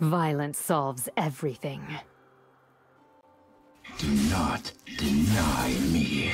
Violence solves everything. Do not deny me.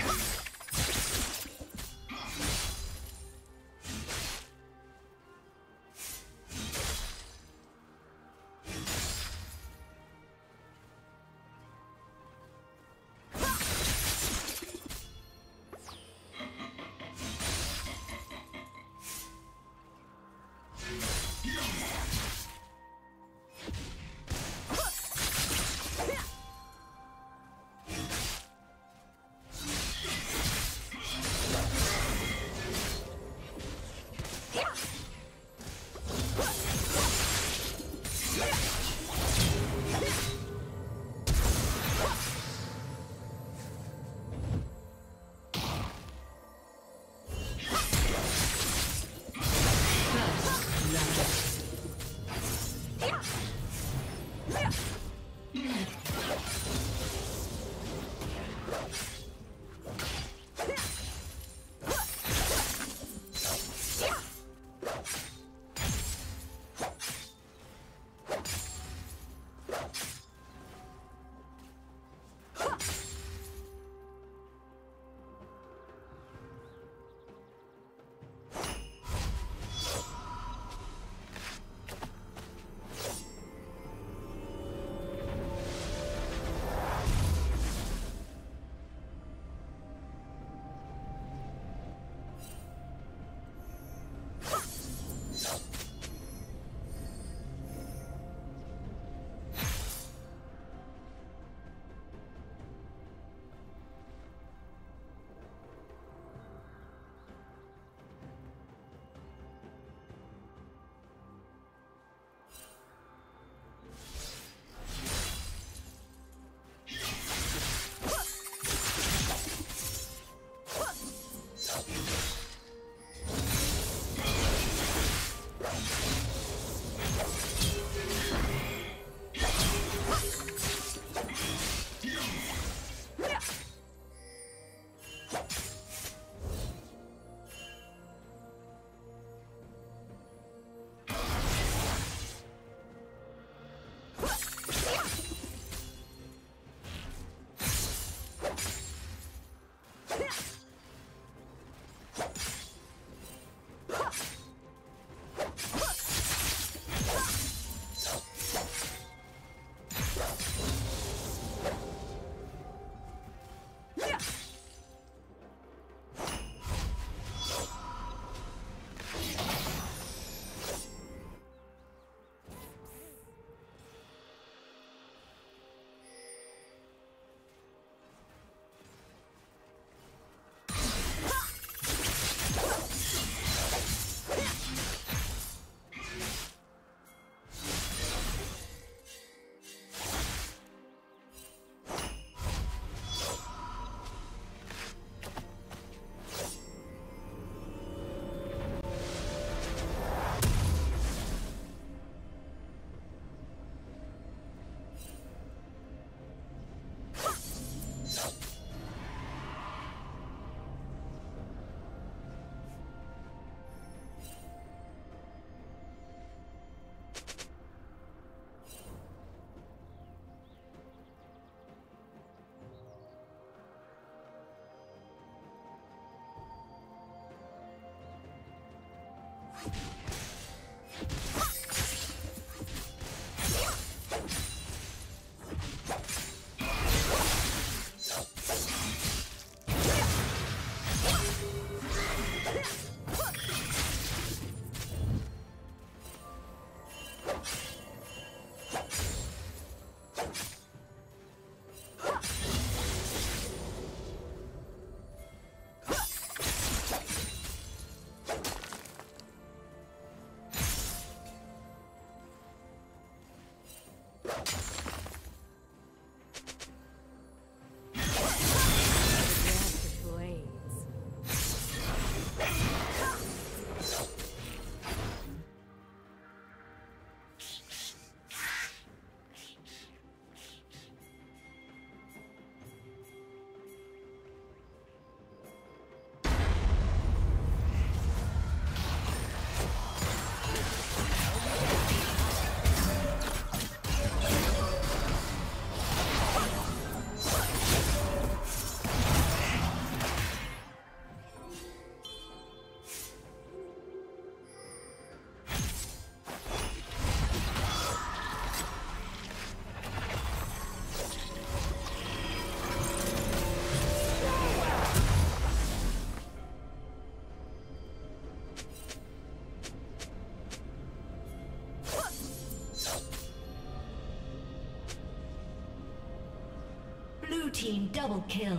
Fight! Team double kill.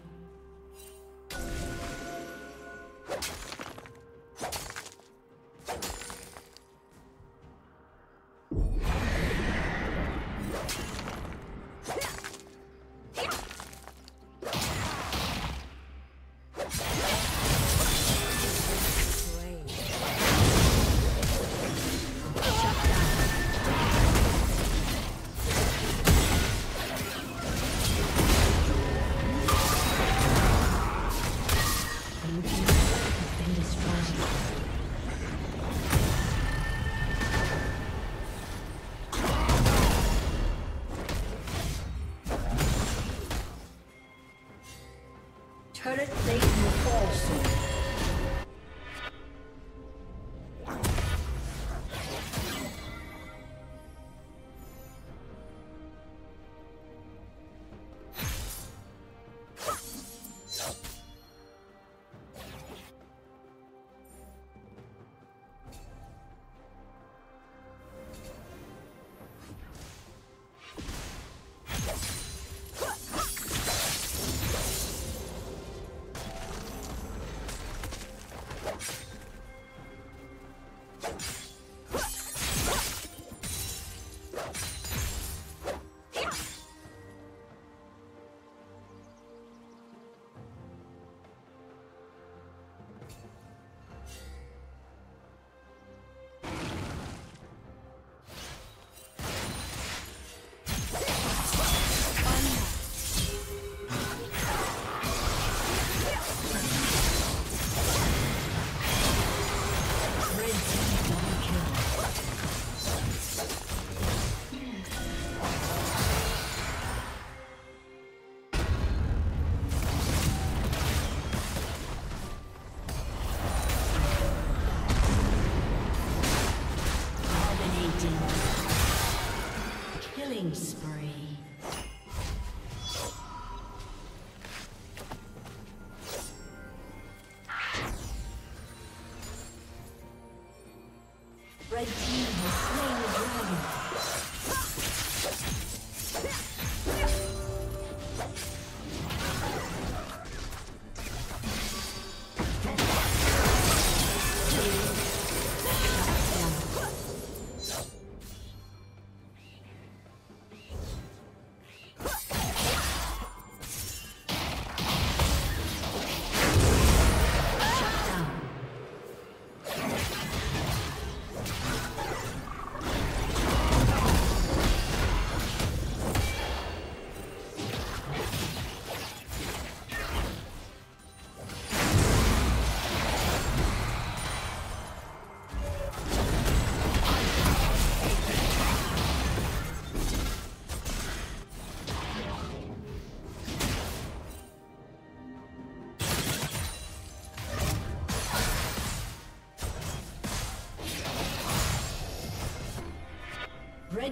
Turret plate you